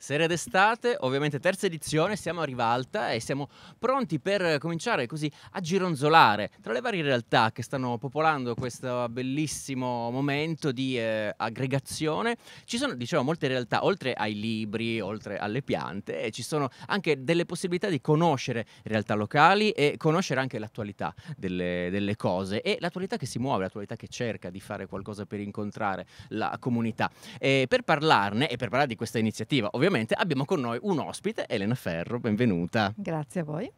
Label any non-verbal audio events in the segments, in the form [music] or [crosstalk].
Serie d'estate, ovviamente terza edizione, siamo a rivalta e siamo pronti per cominciare così a gironzolare tra le varie realtà che stanno popolando questo bellissimo momento di eh, aggregazione. Ci sono, dicevo, molte realtà, oltre ai libri, oltre alle piante, e ci sono anche delle possibilità di conoscere realtà locali e conoscere anche l'attualità delle, delle cose e l'attualità che si muove, l'attualità che cerca di fare qualcosa per incontrare la comunità. E per parlarne e per parlare di questa iniziativa, ovviamente ovviamente abbiamo con noi un ospite, Elena Ferro, benvenuta. Grazie a voi.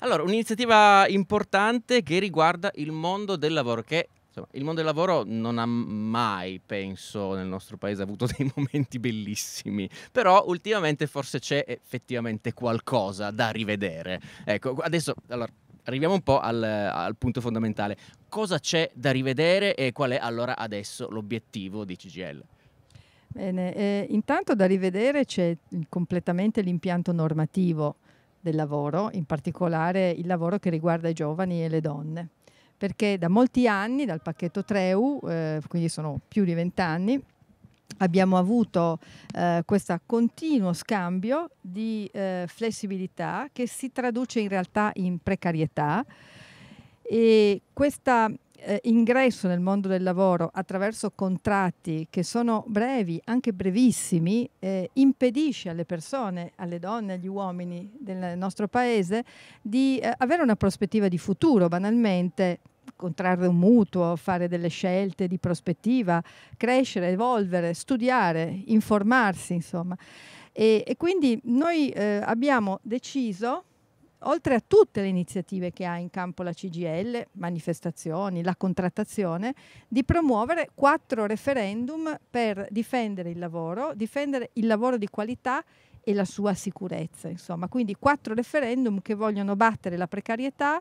Allora, un'iniziativa importante che riguarda il mondo del lavoro, che insomma, il mondo del lavoro non ha mai, penso, nel nostro paese avuto [laughs] dei momenti bellissimi, però ultimamente forse c'è effettivamente qualcosa da rivedere. Ecco, adesso allora, arriviamo un po' al, al, punto fondamentale. Cosa c'è da rivedere e qual è allora adesso l'obiettivo di CGL? Bene, eh, intanto da rivedere c'è completamente l'impianto normativo del lavoro, in particolare il lavoro che riguarda i giovani e le donne, perché da molti anni, dal pacchetto Treu, eh, quindi sono più di vent'anni, abbiamo avuto eh, questo continuo scambio di eh, flessibilità che si traduce in realtà in precarietà. E questa eh, ingresso nel mondo del lavoro attraverso contratti che sono brevi, anche brevissimi, eh, impedisce alle persone, alle donne, agli uomini del nostro paese di eh, avere una prospettiva di futuro, banalmente contrarre un mutuo, fare delle scelte di prospettiva, crescere, evolvere, studiare, informarsi, insomma. E, e quindi noi eh, abbiamo deciso oltre a tutte le iniziative che ha in campo la CGL, manifestazioni, la contrattazione, di promuovere quattro referendum per difendere il lavoro, difendere il lavoro di qualità e la sua sicurezza. Insomma, quindi quattro referendum che vogliono battere la precarietà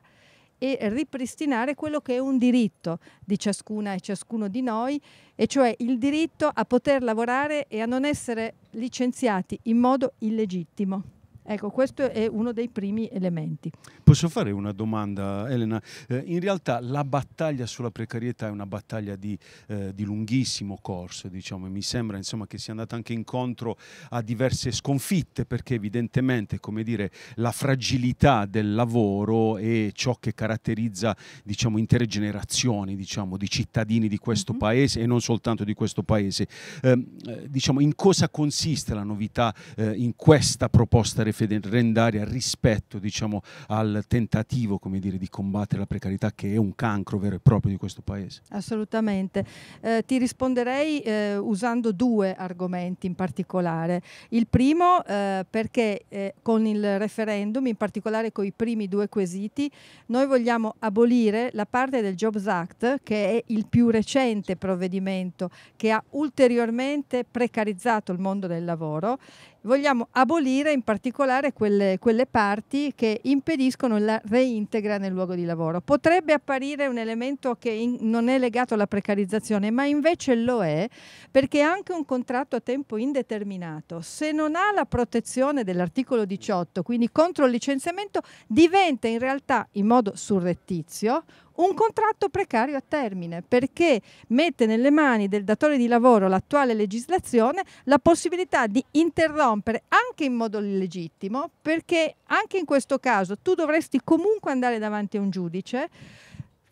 e ripristinare quello che è un diritto di ciascuna e ciascuno di noi, e cioè il diritto a poter lavorare e a non essere licenziati in modo illegittimo. Ecco, questo è uno dei primi elementi. Posso fare una domanda, Elena? Eh, in realtà la battaglia sulla precarietà è una battaglia di, eh, di lunghissimo corso, diciamo, e mi sembra insomma, che sia andata anche incontro a diverse sconfitte, perché evidentemente come dire, la fragilità del lavoro è ciò che caratterizza diciamo, intere generazioni diciamo, di cittadini di questo mm-hmm. paese e non soltanto di questo paese. Ehm, eh, diciamo, in cosa consiste la novità eh, in questa proposta referendaria? referendaria rispetto diciamo, al tentativo dire, di combattere la precarietà che è un cancro vero e proprio di questo Paese? Assolutamente. Eh, ti risponderei eh, usando due argomenti in particolare. Il primo eh, perché eh, con il referendum, in particolare con i primi due quesiti, noi vogliamo abolire la parte del Jobs Act che è il più recente provvedimento che ha ulteriormente precarizzato il mondo del lavoro vogliamo abolire in particolare quelle, quelle, parti che impediscono la reintegra nel luogo di lavoro. Potrebbe apparire un elemento che in, non è legato alla precarizzazione, ma invece lo è perché anche un contratto a tempo indeterminato, se non ha la protezione dell'articolo 18, quindi contro il licenziamento, diventa in realtà in modo surrettizio un contratto precario a termine perché mette nelle mani del datore di lavoro l'attuale legislazione la possibilità di interrompere anche in modo illegittimo perché anche in questo caso tu dovresti comunque andare davanti a un giudice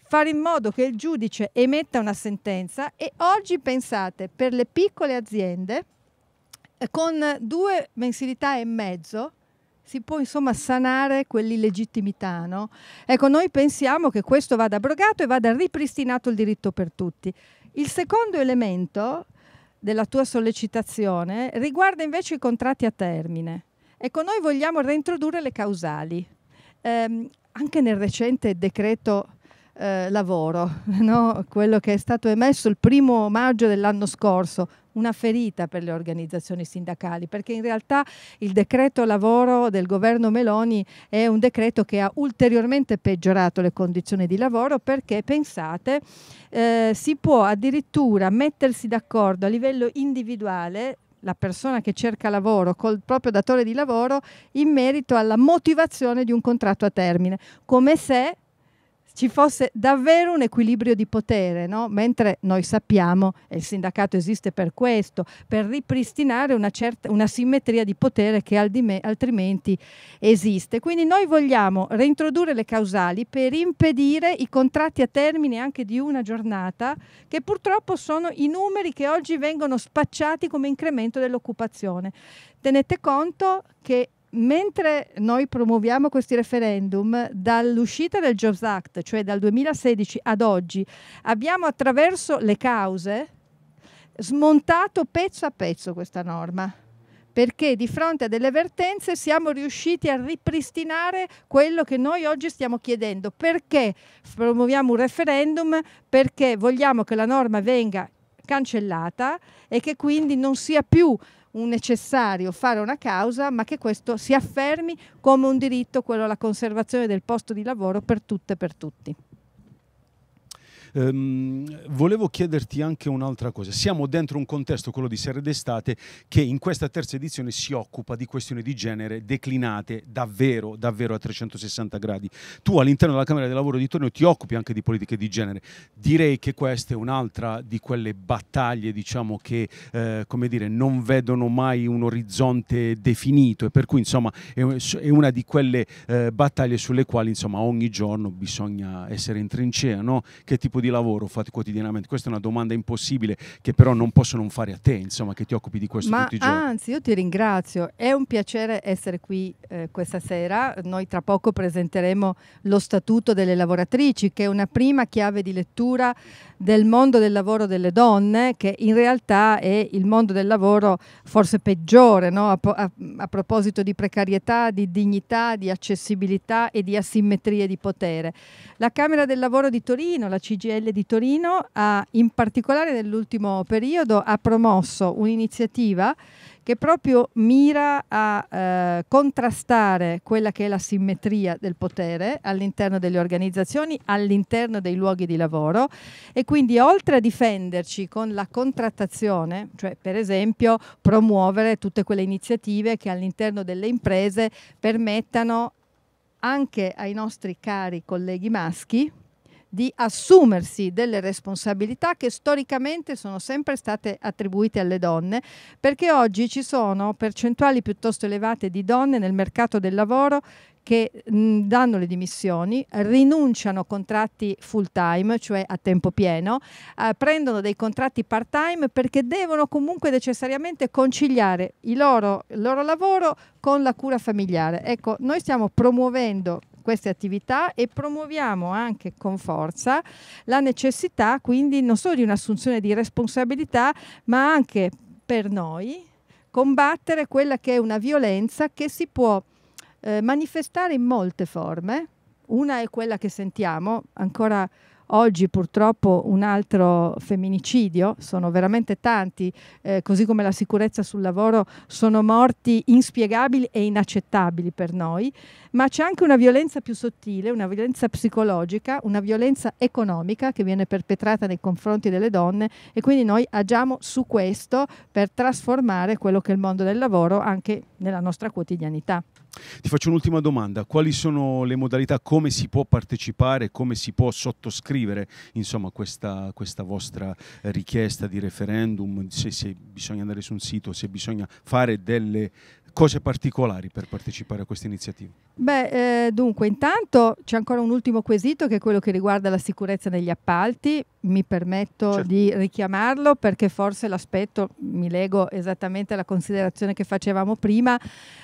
fare in modo che il giudice emetta una sentenza e oggi pensate per le piccole aziende eh, con due mensilità e mezzo si può insomma sanare quell'illegittimità. No? Ecco, noi pensiamo che questo vada abrogato e vada ripristinato il diritto per tutti. Il secondo elemento della tua sollecitazione riguarda invece i contratti a termine. Ecco, noi vogliamo reintrodurre le causali. Eh, anche nel recente decreto eh, lavoro, [laughs] no? quello che è stato emesso il primo maggio dell'anno scorso, una ferita per le organizzazioni sindacali, perché in realtà il decreto lavoro del governo Meloni è un decreto che ha ulteriormente peggiorato le condizioni di lavoro perché, pensate, eh, si può addirittura mettersi d'accordo a livello individuale la persona che cerca lavoro col proprio datore di lavoro in merito alla motivazione di un contratto a termine, come se ci fosse davvero un equilibrio di potere, no? mentre noi sappiamo, e il sindacato esiste per questo, per ripristinare una, certa, una simmetria di potere che altrimenti esiste. Quindi noi vogliamo reintrodurre le causali per impedire i contratti a termine anche di una giornata, che purtroppo sono i numeri che oggi vengono spacciati come incremento dell'occupazione. Tenete conto che mentre noi promuoviamo questi referendum, dall'uscita del Jobs Act, cioè dal 2016 ad oggi, abbiamo attraverso le cause smontato pezzo a pezzo questa norma perché di fronte a delle vertenze siamo riusciti a ripristinare quello che noi oggi stiamo chiedendo. Perché promuoviamo un referendum? Perché vogliamo che la norma venga cancellata e che quindi non sia più un necessario fare una causa, ma che questo si affermi come un diritto, quello alla conservazione del posto di lavoro per tutte e per tutti. Um, volevo chiederti anche un'altra cosa. Siamo dentro un contesto, quello di Serre d'Estate, che in questa terza edizione si occupa di questioni di genere declinate davvero, davvero a 360 gradi. Tu all'interno della Camera del Lavoro di Torino ti occupi anche di politiche di genere. Direi che questa è un'altra di quelle battaglie, diciamo, che eh, come dire, non vedono mai un orizzonte definito e per cui insomma è, è una di quelle eh, battaglie sulle quali insomma ogni giorno bisogna essere in trincea, no? Che tipo tipo di lavoro fate quotidianamente? Questa è una domanda impossibile che però non posso non fare a te, insomma, che ti occupi di questo Ma tutti i giorni. Anzi, io ti ringrazio. È un piacere essere qui eh, questa sera. Noi tra poco presenteremo lo Statuto delle lavoratrici, che è una prima chiave di lettura del mondo del lavoro delle donne, che in realtà è il mondo del lavoro forse peggiore, no? a, a, a proposito di precarietà, di dignità, di accessibilità e di asimmetrie di potere. La Camera del Lavoro di Torino, la CGL di Torino, ha in particolare nell'ultimo periodo ha promosso un'iniziativa che proprio mira a eh, contrastare quella che è la simmetria del potere all'interno delle organizzazioni, all'interno dei luoghi di lavoro. E quindi oltre a difenderci con la contrattazione, cioè per esempio promuovere tutte quelle iniziative che all'interno delle imprese permettano anche ai nostri cari colleghi maschi di assumersi delle responsabilità che storicamente sono sempre state attribuite alle donne, perché oggi ci sono percentuali piuttosto elevate di donne nel mercato del lavoro che mh, danno le dimissioni, rinunciano a contratti full time, cioè a tempo pieno, eh, prendono dei contratti part time perché devono comunque necessariamente conciliare il loro, il loro lavoro con la cura familiare. Ecco, noi stiamo promuovendo queste attività e promuoviamo anche con forza la necessità quindi non solo di un'assunzione di responsabilità, ma anche per noi combattere quella che è una violenza che si può eh, manifestare in molte forme. Una è quella che sentiamo ancora oggi purtroppo un altro femminicidio, sono veramente tanti, eh, così come la sicurezza sul lavoro, sono morti inspiegabili e inaccettabili per noi, ma c'è anche una violenza più sottile, una violenza psicologica, una violenza economica che viene perpetrata nei confronti delle donne. E quindi noi agiamo su questo per trasformare quello che è il mondo del lavoro anche nella nostra quotidianità. Ti faccio un'ultima domanda, quali sono le modalità, come si può partecipare, come si può sottoscrivere insomma, questa, questa vostra richiesta di referendum, se, se bisogna andare su un sito, se bisogna fare delle cose particolari per partecipare a questa iniziativa? Beh, eh, dunque, intanto c'è ancora un ultimo quesito che è quello che riguarda la sicurezza negli appalti. Mi permetto certo. di richiamarlo perché forse l'aspetto, mi lego esattamente alla considerazione che facevamo prima,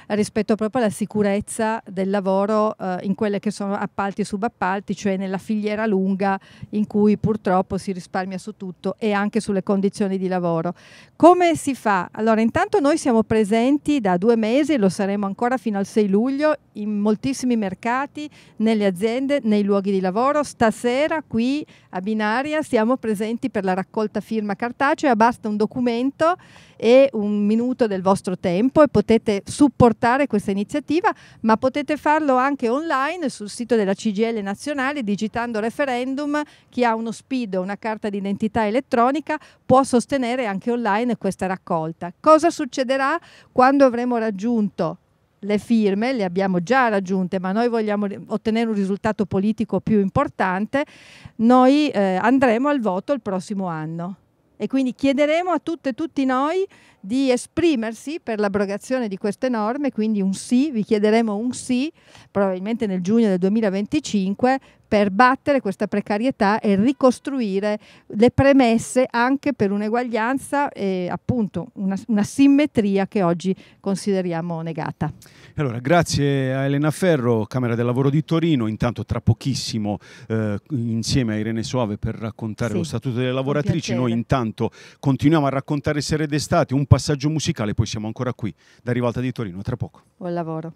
rispetto proprio alla sicurezza del lavoro eh, in quelle che sono appalti e subappalti, cioè nella filiera lunga in cui purtroppo si risparmia su tutto e anche sulle condizioni di lavoro. Come si fa? Allora, intanto noi siamo presenti da due mesi, lo saremo ancora fino al 6 luglio, in moltissimi mercati, nelle aziende, nei luoghi di lavoro. Stasera qui a Binaria siamo presenti per la raccolta firma cartacea, basta un documento e un minuto del vostro tempo e potete supportare questa iniziativa, ma potete farlo anche online sul sito della CGL nazionale digitando referendum. Chi ha uno SPID o una carta d'identità elettronica può sostenere anche online questa raccolta. Cosa succederà quando avremo raggiunto le firme, le abbiamo già raggiunte, ma noi vogliamo ottenere un risultato politico più importante, noi eh, andremo al voto il prossimo anno. E quindi chiederemo a tutte e tutti noi di esprimersi per l'abrogazione di queste norme, quindi un sì, vi chiederemo un sì, probabilmente nel giugno del 2025, per battere questa precarietà e ricostruire le premesse anche per un'eguaglianza e appunto una, una simmetria che oggi consideriamo negata. Allora, grazie a Elena Ferro, Camera del Lavoro di Torino, intanto tra pochissimo eh, insieme a Irene Soave per raccontare sì, lo Statuto delle lavoratrici, noi intanto continuiamo a raccontare Sere d'estate, un passaggio musicale, poi siamo ancora qui da Rivalta di Torino, tra poco. Buon lavoro.